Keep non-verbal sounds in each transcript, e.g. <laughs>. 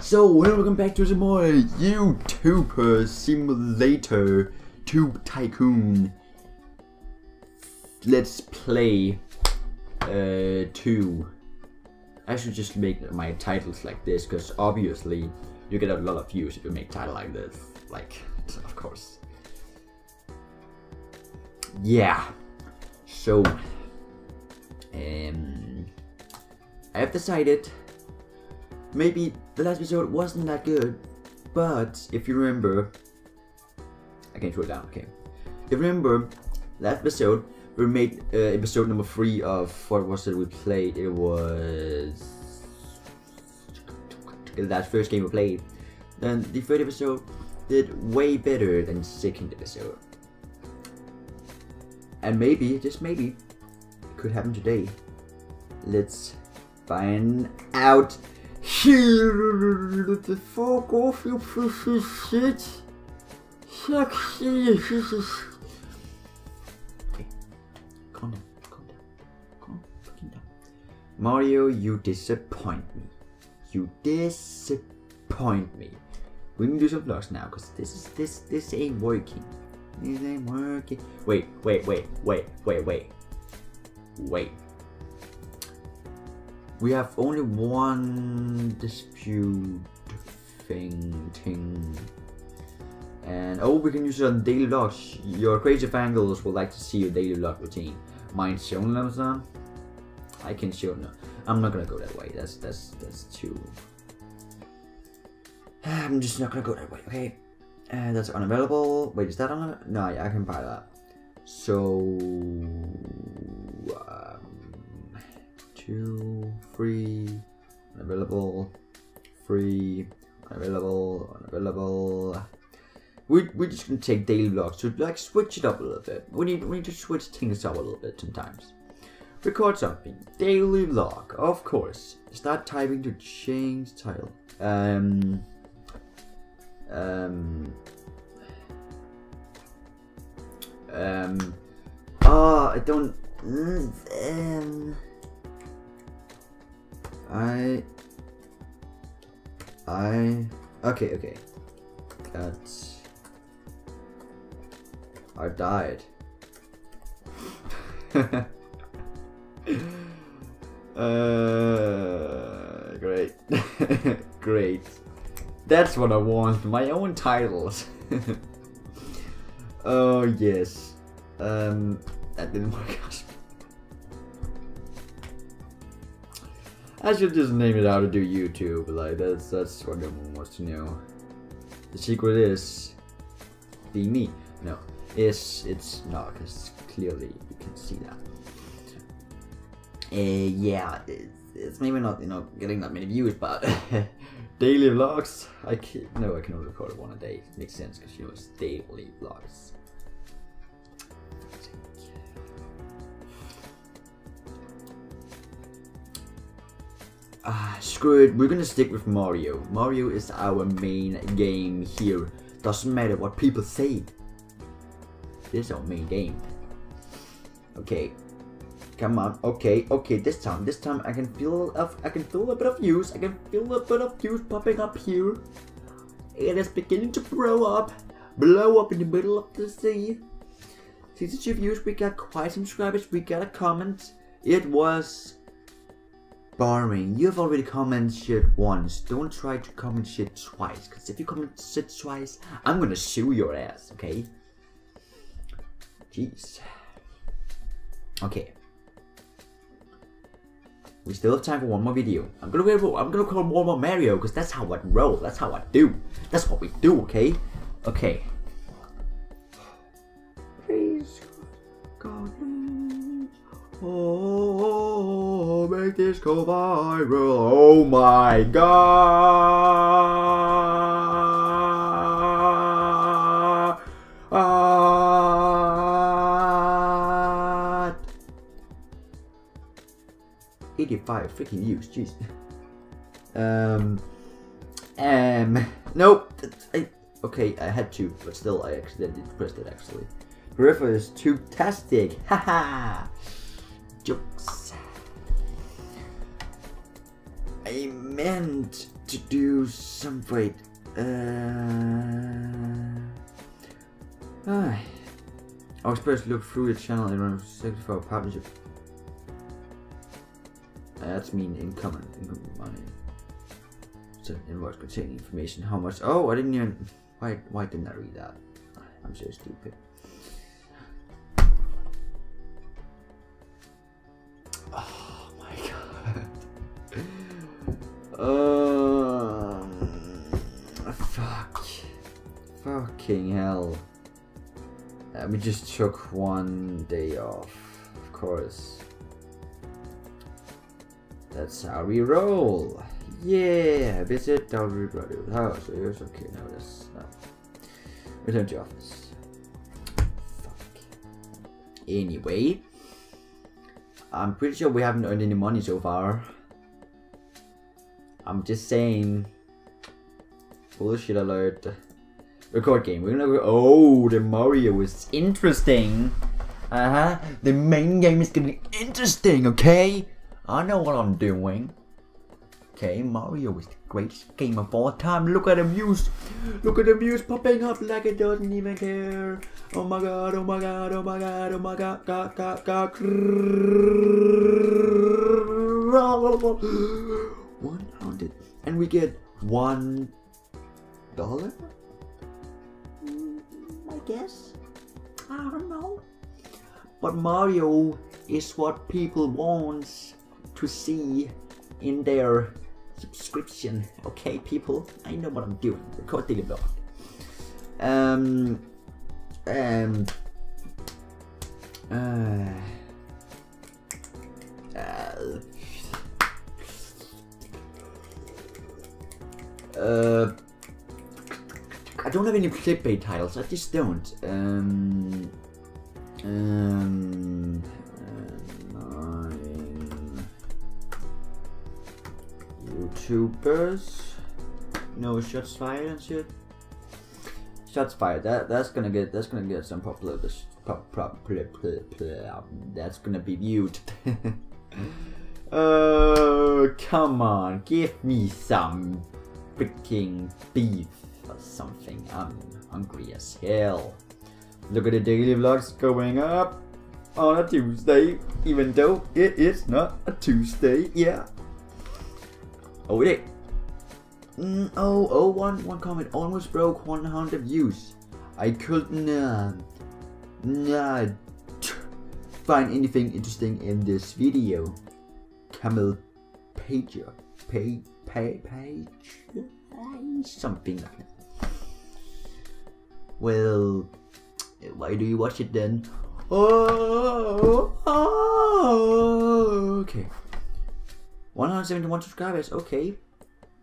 So, welcome back to some more YouTuber Simulator Tube Tycoon. Let's play uh, 2. I should just make my titles like this, because obviously you get a lot of views if you make title like this. Like, of course. Yeah. So, um, I have decided maybe the last episode wasn't that good, but if you remember, I can throw it down. Okay, if you remember, last episode we made uh, episode number three of what was it we played? It was that first game we played. Then the third episode did way better than second episode, and maybe just maybe it could happen today. Let's find out. The fuck off, you piece of shit. Sexy. Okay, calm down, calm down, calm fucking down. Mario, you disappoint me. You disappoint me. We need to do some vlogs now, cause this is this this ain't working. This ain't working. Wait, wait, wait, wait, wait, wait, wait. We have only one dispute thing. And oh, we can use it on daily vlogs. Your crazy fangirls would like to see your daily vlog routine. Mind showing them? I can show no. I'm not gonna go that way. That's that's that's too. <sighs> I'm just not gonna go that way. Okay. And that's unavailable. Wait, is that on? No, yeah, I can buy that. So. Two, three, unavailable, three, unavailable, unavailable. We we're just gonna take daily vlogs to like switch it up a little bit. We need we need to switch things up a little bit sometimes. Record something. Daily vlog, of course. Start typing to change title. Um um um oh I don't um I I okay okay. That's I died. <laughs> Uh great. <laughs> Great. That's what I want my own titles. <laughs> Oh yes. Um that didn't work out I should just name it how to do YouTube. Like that's that's what everyone wants to know. The secret is be me. No, it's it's not because clearly you can see that. Uh, yeah, it's, it's maybe not you know getting that many views, but <laughs> daily vlogs. I can no, I can only record one a day. Makes sense because you know it's daily vlogs. Ah, screw it, we're gonna stick with Mario. Mario is our main game here. Doesn't matter what people say. This is our main game. Okay. Come on. Okay, okay, this time, this time I can feel of I can feel a bit of views. I can feel a bit of views popping up here. It is beginning to blow up. Blow up in the middle of the sea. 62 views, we got quite some subscribers, we got a comment. It was boring. You've already commented shit once. Don't try to comment shit twice. Because if you comment shit twice, I'm gonna sue your ass, okay? Jeez. Okay. We still have time for one more video. I'm gonna I'm gonna call one more Mario because that's how I roll. That's how I do. That's what we do, okay? Okay. Please, God, please. Mm, oh, make this go viral. Oh my god. Ah. 85 freaking views, jeez. Um, um, nope. I, okay, I had to, but still, I accidentally pressed it actually. River is too tastic. Haha. Meant to do some wait. Uh, ah. I was supposed to look through the channel run for a partnership. That's mean income income money. An invoice containing information how much. Oh, I didn't even. Why? Why didn't I read that? I'm so stupid. We just took one day off, of course. That's how we roll. Yeah, visit Dowry Brother's house. Oh, it's okay, no, that's no. Return to office. Fuck. Anyway, I'm pretty sure we haven't earned any money so far. I'm just saying. Bullshit alert. Record game. We're gonna go. Oh, the Mario is interesting. Uh huh. The main game is gonna be interesting. Okay. I know what I'm doing. Okay, Mario is the greatest game of all time. Look at the views. Look at the views popping up like it doesn't even care. Oh my god, oh my god, oh my god, oh my god, god, god, god. <gasps> 100. And we get one dollar? Guess. I don't know. But Mario is what people want to see in their subscription. Okay, people, I know what I'm doing. Daily vlog. Um, um, uh, uh, uh, I don't have any clickbait titles. I just don't. Um, um, YouTubers. No shots fired and shit. Shots fired. That that's gonna get that's gonna get some popular. Pop, pop, play, that's gonna be viewed. Oh, <laughs> come on, give me some freaking beef something. I'm hungry as hell. Look at the daily vlogs going up on a Tuesday, even though it is not a Tuesday. Yeah. Oh, did. Mm, oh, oh, one, one comment. Almost broke 100 views. I couldn't, uh, not find anything interesting in this video. Camel Pager. Pay, pay, page? Something like that. Well, why do you watch it then? Oh, oh okay. 171 subscribers, okay.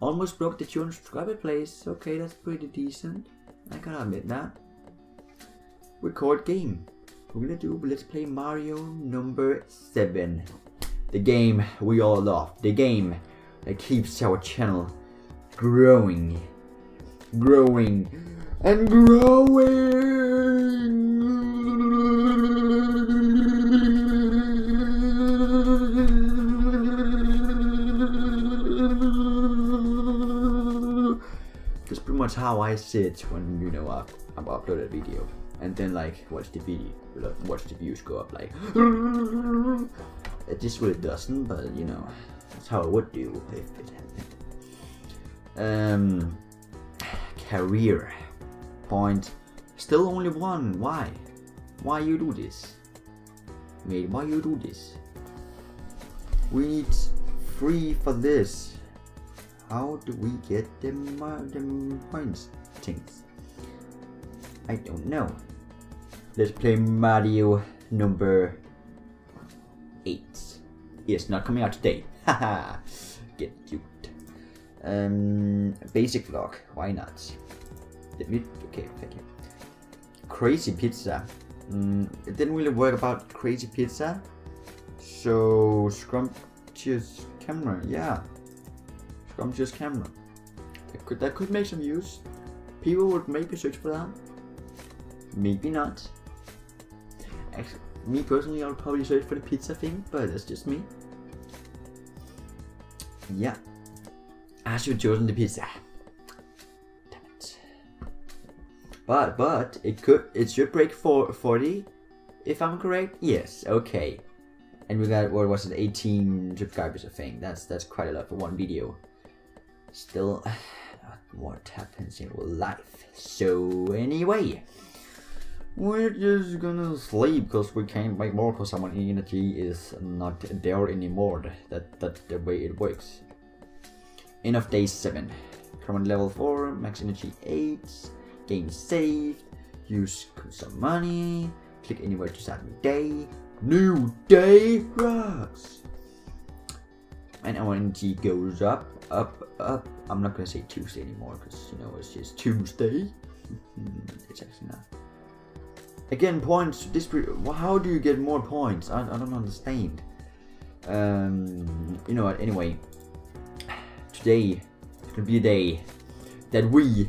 Almost broke the 200 subscriber place. Okay, that's pretty decent. I gotta admit that. Record game. We're gonna do Let's Play Mario number 7. The game we all love. The game that keeps our channel growing. Growing. And growing! That's pretty much how I sit when you know I've, I've uploaded a video. And then like watch the video watch the views go up like it just really doesn't but you know that's how it would do if it happened. Um career point still only one why why you do this mate why you do this we need three for this how do we get them, uh, them points things? I don't know. Let's play Mario number 8. It's not coming out today. <laughs> Haha. Get cute. Um, basic vlog. Why not? Let me. Okay, thank you. Crazy pizza. Mm, it didn't really work about crazy pizza. So scrumptious camera. Yeah. Scrumptious camera. That could, that could make some use. People would maybe search for that. Maybe not. Actually, me personally, I would probably search for the pizza thing, but that's just me. Yeah, I should have chosen the pizza. But but it could it should break for 40 if I'm correct. Yes, okay. And we got what was it 18 subscribers I think. That's that's quite a lot for one video. Still <sighs> what happens in real life. So anyway. We're just gonna sleep because we can't make more because our energy is not there anymore. That that the way it works. End of day 7. Current level 4, max energy 8, game saved, use some money, click anywhere to start new day, new day rocks! And energy goes up, up, up. I'm not gonna say Tuesday anymore because you know it's just Tuesday. <laughs> it's actually not. Again, points. This how do you get more points? I, I don't understand. Um, you know what? Anyway, <sighs> today is gonna be a day that we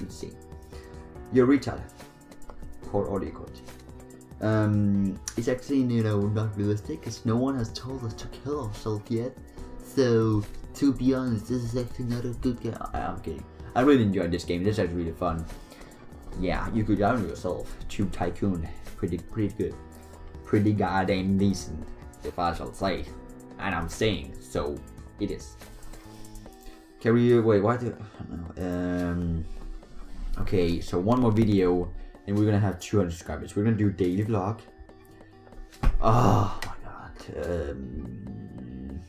Let's see. You're retard. Poor audio quality. Um, it's actually, you know, not realistic because no one has told us to kill ourselves yet. So, to be honest, this is actually not a good game. I, am kidding. I really enjoyed this game. This is really fun. Yeah, you could down yourself. Tube Tycoon. Pretty, pretty good. Pretty goddamn decent, if I shall say. And I'm saying, so it is. Can we, wait, why do, um, okay, so one more video and we're gonna have 200 subscribers. We're gonna do daily vlog. Oh my god. Um,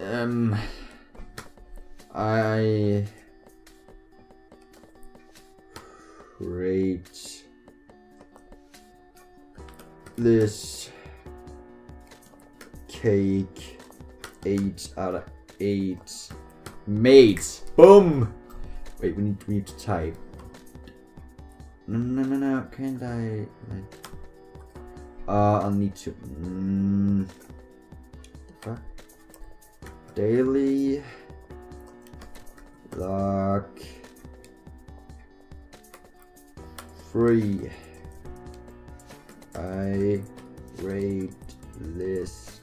um I rate this cake 8 out of 8 mates. Boom! Wait, we need, we need to type. No, no, no, no, can't I? Uh, I'll need to. Mm, fuck. Daily lock free. I rate this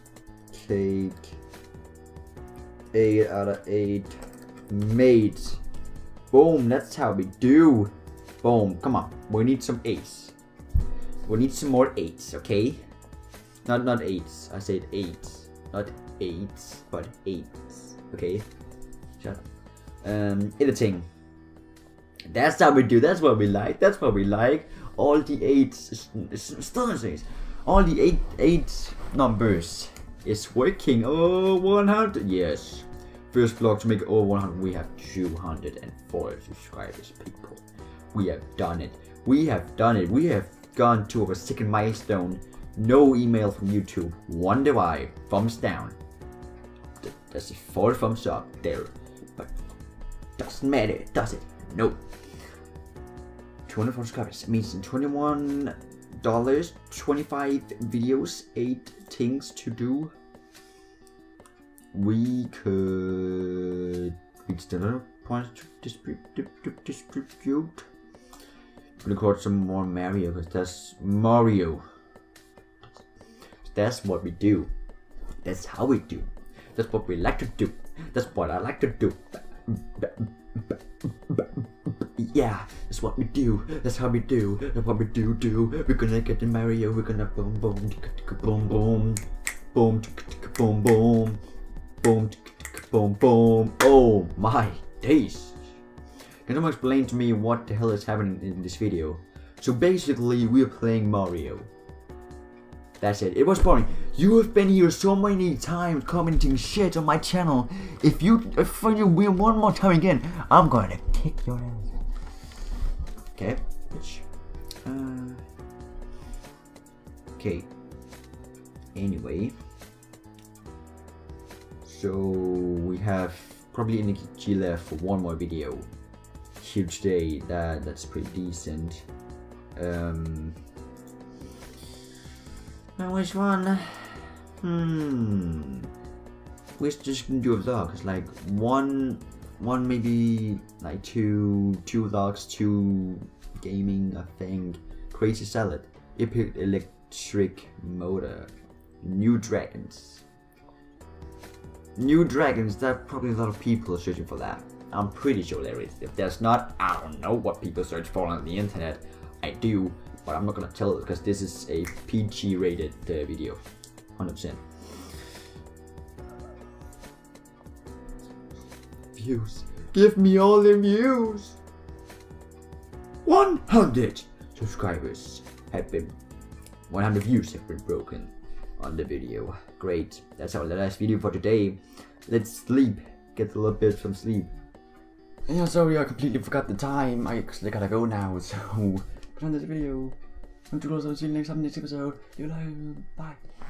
cake 8 out of 8 mates. Boom, that's how we do. Boom, come on. We need some eights. We need some more eights, okay? Not not eights. I said eights. Not eights, but eights. Okay? Shut up. Um, editing. That's how we do. That's what we like. That's what we like. All the eights, still all the eight eight numbers is working. Oh, 100. Yes. First vlog to make over 100. We have 204 subscribers, people. We have done it. We have done it. We have gone to our second milestone. No email from YouTube. Wonder why? Thumbs down. That's a four thumbs up there. But doesn't matter, does it? No. 204 subscribers means in 21 dollars 25 videos 8 things to do we could reach the points to distribute, distribute. Record some more Mario because that's Mario. That's what we do. That's how we do. That's what we like to do. That's what I like to do. Yeah, that's what we do. That's how we do. That's what we do. Do we're gonna get in Mario. We're gonna boom boom boom boom boom boom boom. Boom, boom, boom. Oh my days. Can someone explain to me what the hell is happening in this video? So basically, we're playing Mario. That's it. It was boring. You have been here so many times commenting shit on my channel. If you if you win one more time again, I'm gonna kick your ass. Okay, bitch. Uh, okay. Anyway. So we have probably energy left for one more video Huge day. That that's pretty decent. Um, which one? Hmm. We're just gonna do a vlog. It's like one, one maybe like two, two vlogs, two gaming. I think. Crazy salad. Epic electric motor. New dragons. New dragons. That probably a lot of people are searching for that. I'm pretty sure there is. If there's not, I don't know what people search for on the internet. I do, but I'm not gonna tell it because this is a PG rated uh, video. 100%. Views. Give me all the views. 100 subscribers have been 100 views have been broken on the video. Great. That's our last video for today. Let's sleep. Get a little bit some sleep. Yeah, sorry, I completely forgot the time. I actually gotta go now, <laughs> so put on this video. Until I see you next time, next episode. You like, bye.